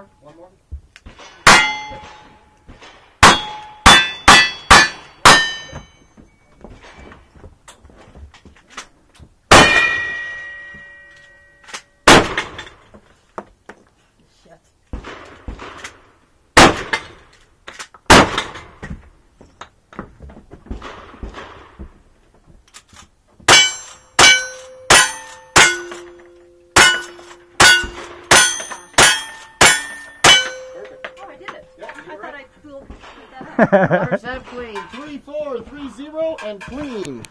more. One more. Right. I blew, blew that up. Numbers have clean. Three, four, three, zero, and clean.